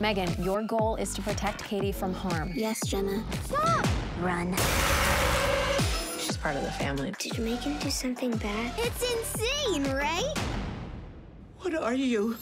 Megan, your goal is to protect Cady from harm. Yes, Gemma. Run. She's part of the family. Did you make him do something bad? It's insane, right? What are you?